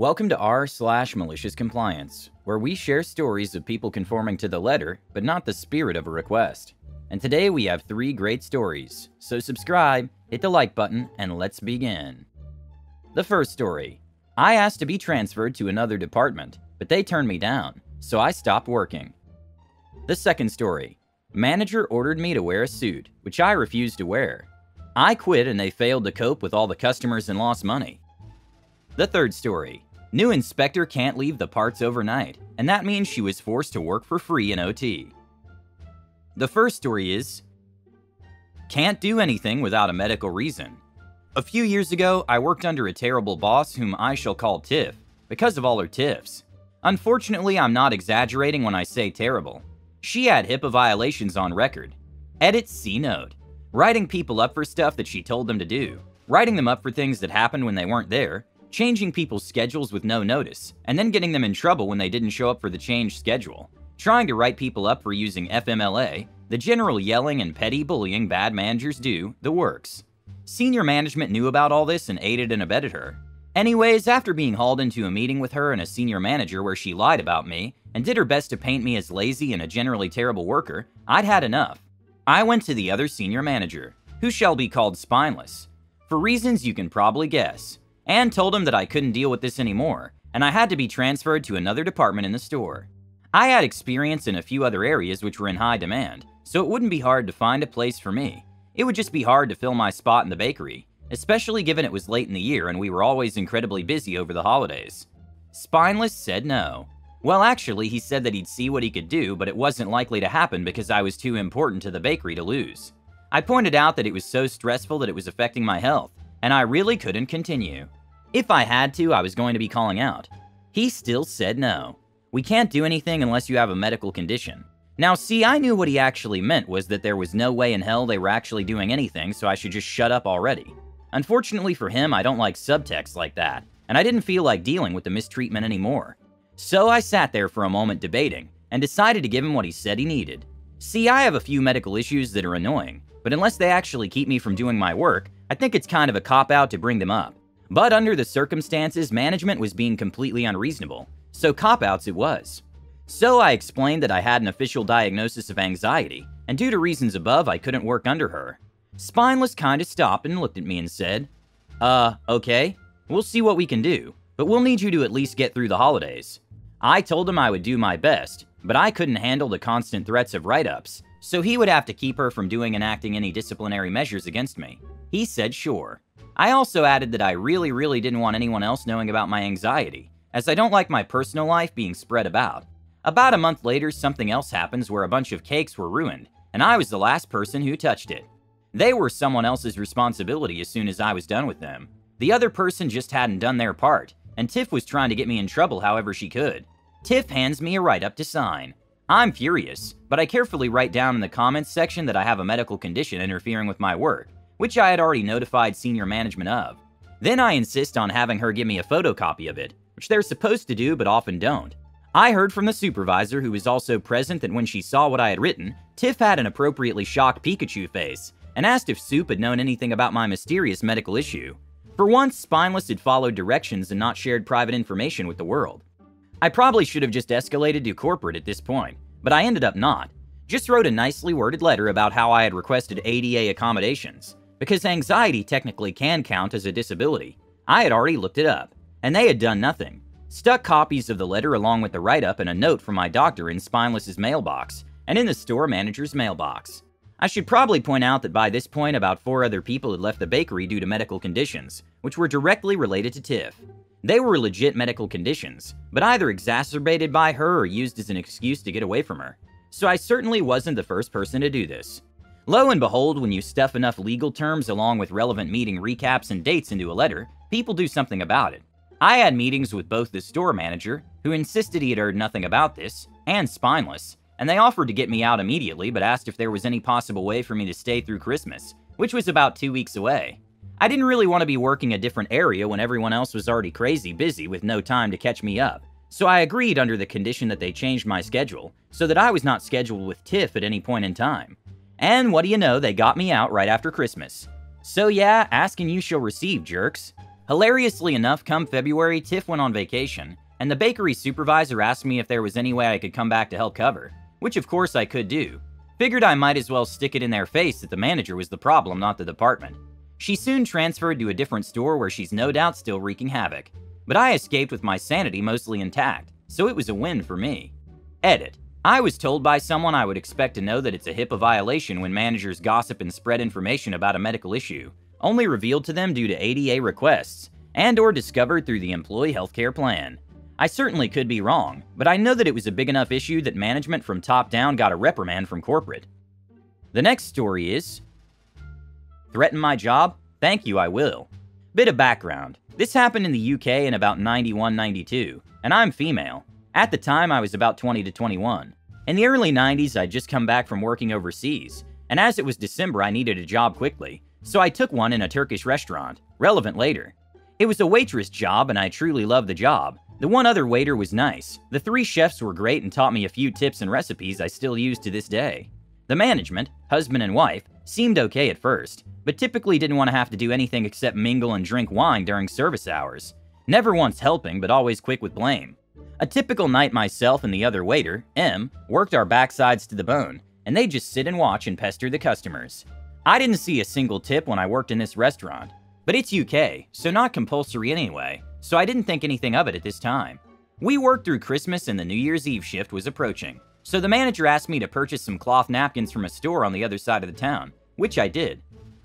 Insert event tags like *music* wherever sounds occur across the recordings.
Welcome to r slash malicious compliance, where we share stories of people conforming to the letter, but not the spirit of a request. And today we have three great stories, so subscribe, hit the like button, and let's begin. The first story. I asked to be transferred to another department, but they turned me down, so I stopped working. The second story. Manager ordered me to wear a suit, which I refused to wear. I quit and they failed to cope with all the customers and lost money. The third story. New inspector can't leave the parts overnight, and that means she was forced to work for free in OT. The first story is Can't do anything without a medical reason. A few years ago, I worked under a terrible boss whom I shall call Tiff, because of all her tiffs. Unfortunately, I'm not exaggerating when I say terrible. She had HIPAA violations on record. Edit C note. Writing people up for stuff that she told them to do. Writing them up for things that happened when they weren't there changing people's schedules with no notice, and then getting them in trouble when they didn't show up for the changed schedule, trying to write people up for using FMLA, the general yelling and petty bullying bad managers do, the works. Senior management knew about all this and aided and abetted her. Anyways, after being hauled into a meeting with her and a senior manager where she lied about me and did her best to paint me as lazy and a generally terrible worker, I'd had enough. I went to the other senior manager, who shall be called Spineless, for reasons you can probably guess and told him that I couldn't deal with this anymore, and I had to be transferred to another department in the store. I had experience in a few other areas which were in high demand, so it wouldn't be hard to find a place for me. It would just be hard to fill my spot in the bakery, especially given it was late in the year and we were always incredibly busy over the holidays. Spineless said no. Well, actually, he said that he'd see what he could do, but it wasn't likely to happen because I was too important to the bakery to lose. I pointed out that it was so stressful that it was affecting my health, and I really couldn't continue. If I had to, I was going to be calling out. He still said no. We can't do anything unless you have a medical condition. Now, see, I knew what he actually meant was that there was no way in hell they were actually doing anything, so I should just shut up already. Unfortunately for him, I don't like subtext like that, and I didn't feel like dealing with the mistreatment anymore. So I sat there for a moment debating, and decided to give him what he said he needed. See, I have a few medical issues that are annoying, but unless they actually keep me from doing my work, I think it's kind of a cop out to bring them up. But under the circumstances, management was being completely unreasonable, so cop outs it was. So I explained that I had an official diagnosis of anxiety, and due to reasons above, I couldn't work under her. Spineless kinda stopped and looked at me and said, Uh, okay, we'll see what we can do, but we'll need you to at least get through the holidays. I told him I would do my best, but I couldn't handle the constant threats of write ups, so he would have to keep her from doing and acting any disciplinary measures against me. He said sure. I also added that I really, really didn't want anyone else knowing about my anxiety, as I don't like my personal life being spread about. About a month later, something else happens where a bunch of cakes were ruined, and I was the last person who touched it. They were someone else's responsibility as soon as I was done with them. The other person just hadn't done their part, and Tiff was trying to get me in trouble however she could. Tiff hands me a write up to sign. I'm furious, but I carefully write down in the comments section that I have a medical condition interfering with my work, which I had already notified senior management of. Then I insist on having her give me a photocopy of it, which they're supposed to do but often don't. I heard from the supervisor, who was also present, that when she saw what I had written, Tiff had an appropriately shocked Pikachu face and asked if Soup had known anything about my mysterious medical issue. For once, Spineless had followed directions and not shared private information with the world. I probably should have just escalated to corporate at this point, but I ended up not. Just wrote a nicely worded letter about how I had requested ADA accommodations because anxiety technically can count as a disability. I had already looked it up, and they had done nothing. Stuck copies of the letter along with the write up and a note from my doctor in Spineless's mailbox and in the store manager's mailbox. I should probably point out that by this point, about four other people had left the bakery due to medical conditions, which were directly related to Tiff. They were legit medical conditions, but either exacerbated by her or used as an excuse to get away from her. So I certainly wasn't the first person to do this. Lo and behold, when you stuff enough legal terms along with relevant meeting recaps and dates into a letter, people do something about it. I had meetings with both the store manager, who insisted he had heard nothing about this, and Spineless, and they offered to get me out immediately but asked if there was any possible way for me to stay through Christmas, which was about two weeks away. I didn't really want to be working a different area when everyone else was already crazy busy with no time to catch me up, so I agreed under the condition that they changed my schedule so that I was not scheduled with Tiff at any point in time. And what do you know, they got me out right after Christmas. So yeah, ask and you shall receive, jerks. Hilariously enough, come February, Tiff went on vacation, and the bakery supervisor asked me if there was any way I could come back to help cover, which of course I could do. Figured I might as well stick it in their face that the manager was the problem, not the department. She soon transferred to a different store where she's no doubt still wreaking havoc. But I escaped with my sanity mostly intact, so it was a win for me. Edit. I was told by someone I would expect to know that it's a HIPAA violation when managers gossip and spread information about a medical issue, only revealed to them due to ADA requests and or discovered through the employee healthcare plan. I certainly could be wrong, but I know that it was a big enough issue that management from top down got a reprimand from corporate. The next story is Threaten my job? Thank you, I will. Bit of background. This happened in the UK in about 91 92, and I'm female. At the time, I was about 20 to 21. In the early 90s, I'd just come back from working overseas, and as it was December, I needed a job quickly, so I took one in a Turkish restaurant, relevant later. It was a waitress job, and I truly loved the job. The one other waiter was nice. The three chefs were great and taught me a few tips and recipes I still use to this day. The management, husband and wife, seemed okay at first, but typically didn't want to have to do anything except mingle and drink wine during service hours. Never once helping, but always quick with blame. A typical night myself and the other waiter, M, worked our backsides to the bone, and they'd just sit and watch and pester the customers. I didn't see a single tip when I worked in this restaurant, but it's UK, so not compulsory anyway, so I didn't think anything of it at this time. We worked through Christmas and the New Year's Eve shift was approaching, so the manager asked me to purchase some cloth napkins from a store on the other side of the town, which I did.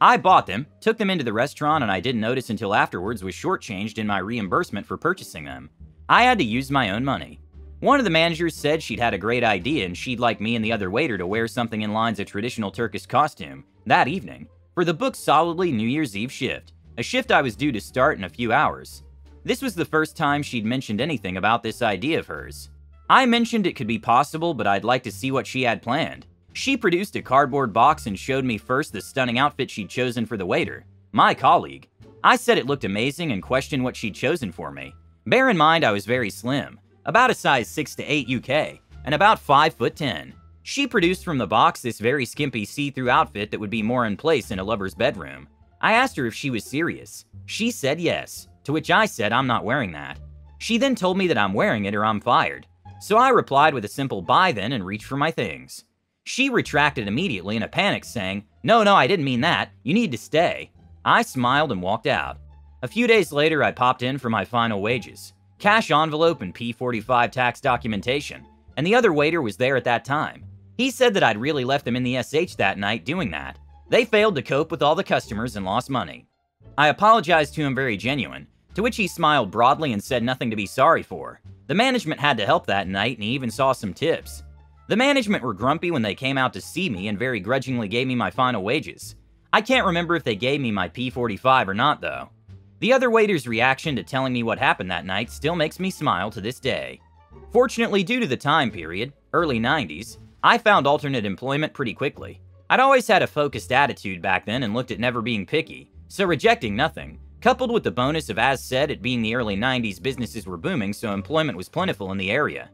I bought them, took them into the restaurant, and I didn't notice until afterwards was shortchanged in my reimbursement for purchasing them. I had to use my own money. One of the managers said she'd had a great idea and she'd like me and the other waiter to wear something in lines of traditional Turkish costume that evening for the book's solidly New Year's Eve shift, a shift I was due to start in a few hours. This was the first time she'd mentioned anything about this idea of hers. I mentioned it could be possible, but I'd like to see what she had planned. She produced a cardboard box and showed me first the stunning outfit she'd chosen for the waiter, my colleague. I said it looked amazing and questioned what she'd chosen for me. Bear in mind I was very slim, about a size 6 to 8 UK, and about 5 foot 10. She produced from the box this very skimpy see-through outfit that would be more in place in a lover's bedroom. I asked her if she was serious. She said yes, to which I said I'm not wearing that. She then told me that I'm wearing it or I'm fired. So I replied with a simple bye then and reached for my things. She retracted immediately in a panic, saying, No, no, I didn't mean that. You need to stay. I smiled and walked out. A few days later, I popped in for my final wages cash envelope and P45 tax documentation, and the other waiter was there at that time. He said that I'd really left them in the SH that night doing that. They failed to cope with all the customers and lost money. I apologized to him very genuine, to which he smiled broadly and said nothing to be sorry for. The management had to help that night and he even saw some tips. The management were grumpy when they came out to see me and very grudgingly gave me my final wages. I can't remember if they gave me my P45 or not, though. The other waiter's reaction to telling me what happened that night still makes me smile to this day. Fortunately, due to the time period, early 90s, I found alternate employment pretty quickly. I'd always had a focused attitude back then and looked at never being picky, so rejecting nothing, coupled with the bonus of as said it being the early 90s businesses were booming so employment was plentiful in the area.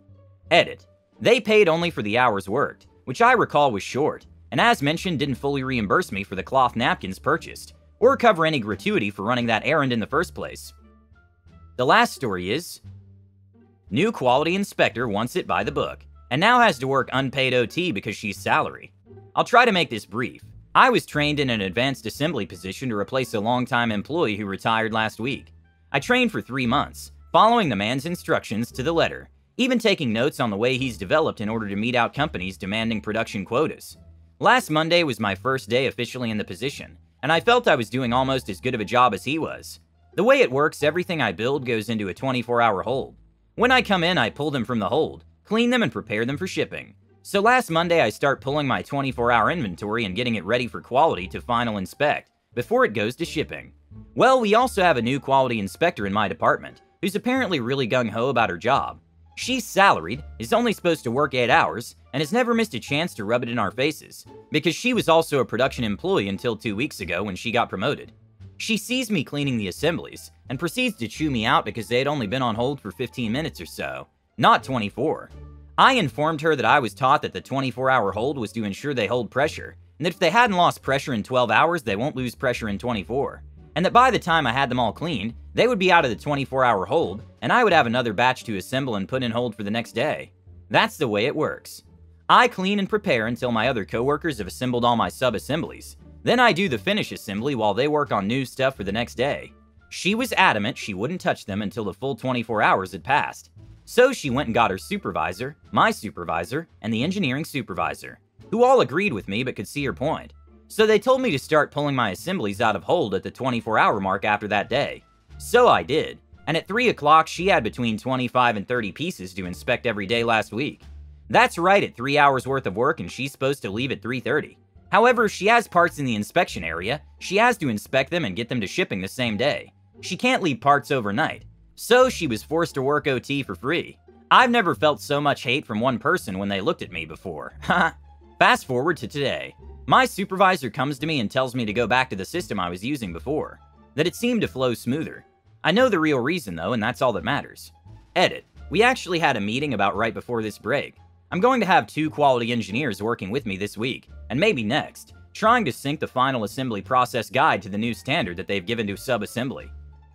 Edit. They paid only for the hours worked, which I recall was short, and as mentioned didn't fully reimburse me for the cloth napkins purchased, or cover any gratuity for running that errand in the first place. The last story is New quality inspector wants it by the book, and now has to work unpaid OT because she's salary. I'll try to make this brief. I was trained in an advanced assembly position to replace a longtime employee who retired last week. I trained for three months, following the man's instructions to the letter, even taking notes on the way he's developed in order to meet out companies demanding production quotas. Last Monday was my first day officially in the position, and I felt I was doing almost as good of a job as he was. The way it works, everything I build goes into a 24 hour hold. When I come in, I pull them from the hold, clean them, and prepare them for shipping. So last Monday, I start pulling my 24 hour inventory and getting it ready for quality to final inspect before it goes to shipping. Well, we also have a new quality inspector in my department who's apparently really gung ho about her job. She's salaried, is only supposed to work 8 hours, and has never missed a chance to rub it in our faces, because she was also a production employee until two weeks ago when she got promoted. She sees me cleaning the assemblies, and proceeds to chew me out because they had only been on hold for 15 minutes or so, not 24. I informed her that I was taught that the 24 hour hold was to ensure they hold pressure, and that if they hadn't lost pressure in 12 hours, they won't lose pressure in 24. And that by the time I had them all cleaned, they would be out of the 24 hour hold, and I would have another batch to assemble and put in hold for the next day. That's the way it works. I clean and prepare until my other coworkers have assembled all my sub assemblies. Then I do the finish assembly while they work on new stuff for the next day. She was adamant she wouldn't touch them until the full 24 hours had passed. So she went and got her supervisor, my supervisor, and the engineering supervisor, who all agreed with me but could see her point. So they told me to start pulling my assemblies out of hold at the 24 hour mark after that day. So I did, and at 3 o'clock she had between 25 and 30 pieces to inspect every day last week. That's right at 3 hours worth of work and she's supposed to leave at 3.30. However, she has parts in the inspection area, she has to inspect them and get them to shipping the same day. She can't leave parts overnight, so she was forced to work OT for free. I've never felt so much hate from one person when they looked at me before. *laughs* Fast forward to today. My supervisor comes to me and tells me to go back to the system I was using before, that it seemed to flow smoother. I know the real reason though, and that's all that matters. Edit. We actually had a meeting about right before this break. I'm going to have two quality engineers working with me this week, and maybe next, trying to sync the final assembly process guide to the new standard that they've given to sub-assembly.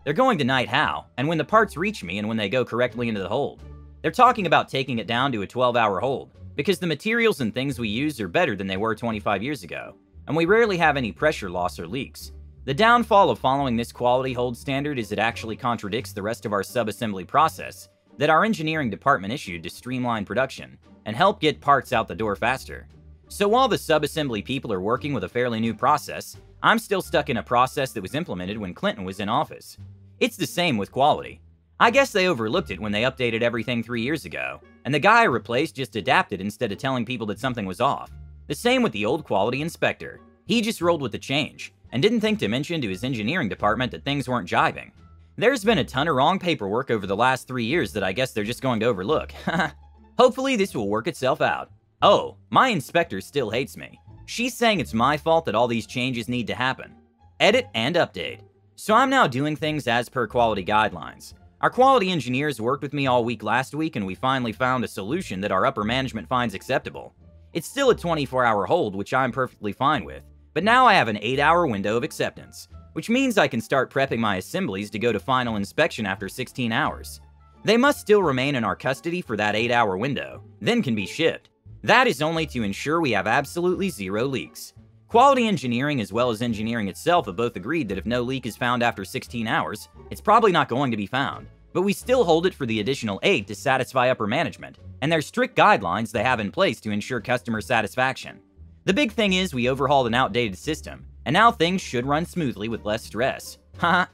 They're going to night how, and when the parts reach me and when they go correctly into the hold. They're talking about taking it down to a 12 hour hold, because the materials and things we use are better than they were 25 years ago, and we rarely have any pressure loss or leaks. The downfall of following this quality hold standard is it actually contradicts the rest of our sub-assembly process that our engineering department issued to streamline production and help get parts out the door faster. So while the sub-assembly people are working with a fairly new process, I'm still stuck in a process that was implemented when Clinton was in office. It's the same with quality. I guess they overlooked it when they updated everything three years ago, and the guy I replaced just adapted instead of telling people that something was off. The same with the old quality inspector. He just rolled with the change, and didn't think to mention to his engineering department that things weren't jiving. There's been a ton of wrong paperwork over the last three years that I guess they're just going to overlook. *laughs* Hopefully this will work itself out. Oh, my inspector still hates me. She's saying it's my fault that all these changes need to happen. Edit and update. So I'm now doing things as per quality guidelines. Our quality engineers worked with me all week last week and we finally found a solution that our upper management finds acceptable. It's still a 24 hour hold, which I'm perfectly fine with, but now I have an 8 hour window of acceptance, which means I can start prepping my assemblies to go to final inspection after 16 hours. They must still remain in our custody for that 8 hour window, then can be shipped. That is only to ensure we have absolutely zero leaks. Quality engineering as well as engineering itself have both agreed that if no leak is found after 16 hours, it's probably not going to be found. But we still hold it for the additional 8 to satisfy upper management, and there's strict guidelines they have in place to ensure customer satisfaction. The big thing is we overhauled an outdated system, and now things should run smoothly with less stress. *laughs* Haha.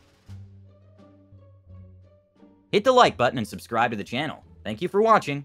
Hit the like button and subscribe to the channel. Thank you for watching.